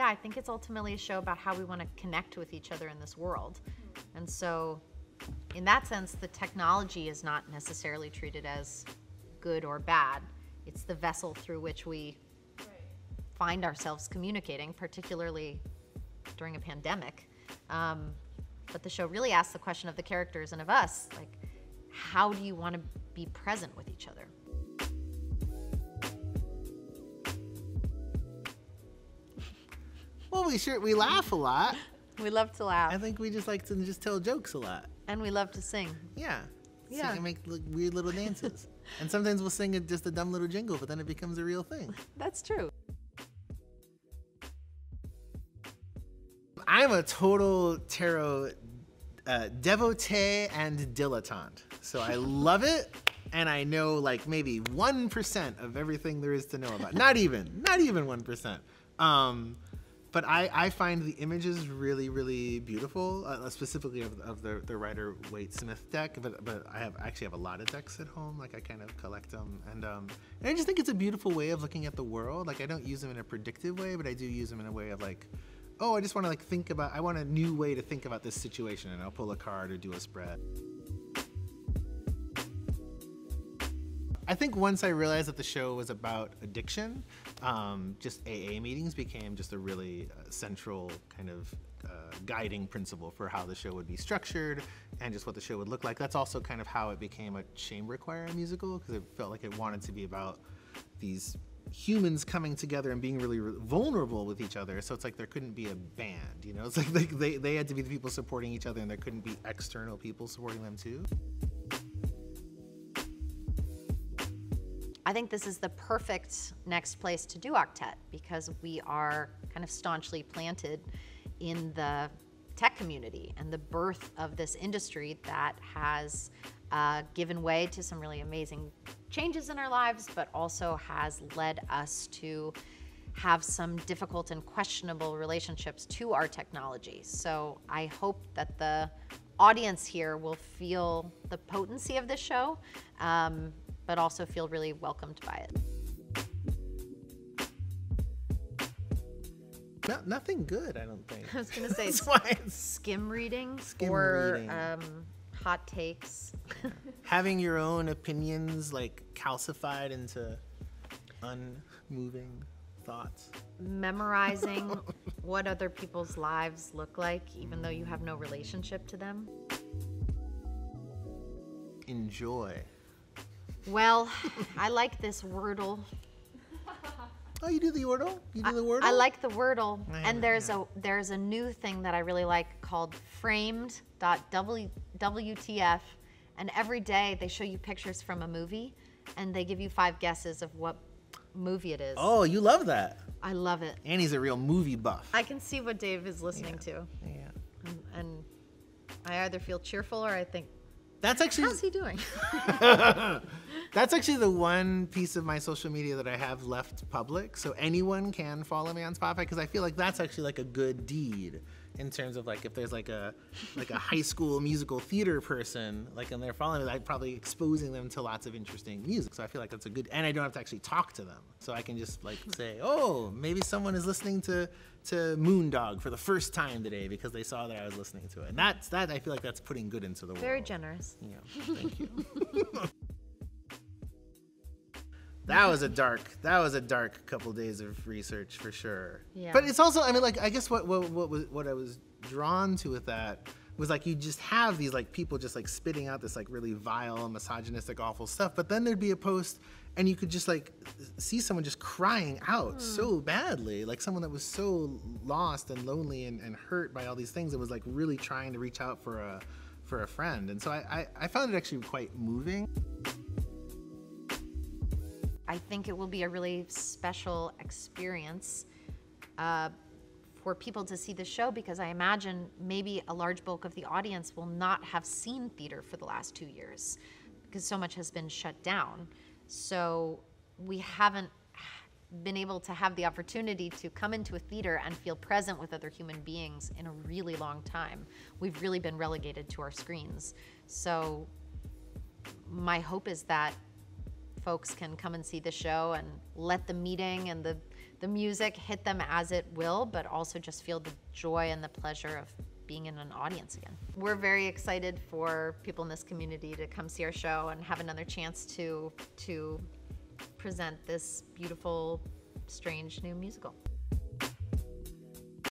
yeah, I think it's ultimately a show about how we want to connect with each other in this world. And so, in that sense, the technology is not necessarily treated as good or bad. It's the vessel through which we find ourselves communicating, particularly during a pandemic. Um, but the show really asks the question of the characters and of us like, how do you want to be present with each other? Well, we sure we laugh a lot. We love to laugh. I think we just like to just tell jokes a lot. And we love to sing. Yeah. Yeah. Sing and make like, weird little dances. and sometimes we'll sing it just a dumb little jingle, but then it becomes a real thing. That's true. I'm a total tarot uh, devotee and dilettante. So I love it, and I know like maybe one percent of everything there is to know about. Not even, not even one percent. Um, but I, I find the images really, really beautiful, uh, specifically of, of the, the Rider Waite Smith deck. But but I have actually have a lot of decks at home. Like I kind of collect them, and um, and I just think it's a beautiful way of looking at the world. Like I don't use them in a predictive way, but I do use them in a way of like, oh, I just want to like think about. I want a new way to think about this situation, and I'll pull a card or do a spread. I think once I realized that the show was about addiction, um, just AA meetings became just a really uh, central kind of uh, guiding principle for how the show would be structured and just what the show would look like. That's also kind of how it became a chamber choir musical because it felt like it wanted to be about these humans coming together and being really re- vulnerable with each other. So it's like there couldn't be a band, you know? It's like they, they, they had to be the people supporting each other and there couldn't be external people supporting them too. I think this is the perfect next place to do Octet because we are kind of staunchly planted in the tech community and the birth of this industry that has uh, given way to some really amazing changes in our lives, but also has led us to have some difficult and questionable relationships to our technology. So I hope that the audience here will feel the potency of this show, um, but also feel really welcomed by it. No, nothing good, I don't think. I was gonna say That's why it's skim reading Skim or reading. Um, hot takes. having your own opinions like calcified into unmoving thoughts. Memorizing what other people's lives look like, even though you have no relationship to them. Enjoy. Well, I like this Wordle. Oh, you do the Wordle? You do the Wordle? I like the Wordle, I and there's yeah. a there's a new thing that I really like called framed.wtf, and every day they show you pictures from a movie, and they give you five guesses of what movie it is. Oh, you love that. I love it. Annie's a real movie buff. I can see what Dave is listening to, yeah. and, and I either feel cheerful or I think, That's actually how's he doing? That's actually the one piece of my social media that I have left public, so anyone can follow me on Spotify because I feel like that's actually like a good deed in terms of like if there's like a like a high school musical theater person like and they're following I'm probably exposing them to lots of interesting music. So I feel like that's a good, and I don't have to actually talk to them, so I can just like say, oh, maybe someone is listening to to Moondog for the first time today because they saw that I was listening to it, and that's that. I feel like that's putting good into the world. Very generous. Yeah, thank you. that was a dark. That was a dark couple days of research for sure. Yeah. But it's also, I mean, like, I guess what what what was what I was drawn to with that was like you just have these like people just like spitting out this like really vile, misogynistic, awful stuff. But then there'd be a post, and you could just like see someone just crying out hmm. so badly, like someone that was so lost and lonely and, and hurt by all these things, and was like really trying to reach out for a for a friend. And so I, I, I found it actually quite moving. I think it will be a really special experience uh, for people to see the show because I imagine maybe a large bulk of the audience will not have seen theater for the last two years because so much has been shut down. So we haven't been able to have the opportunity to come into a theater and feel present with other human beings in a really long time. We've really been relegated to our screens. So my hope is that folks can come and see the show and let the meeting and the, the music hit them as it will, but also just feel the joy and the pleasure of being in an audience again. We're very excited for people in this community to come see our show and have another chance to to present this beautiful, strange new musical.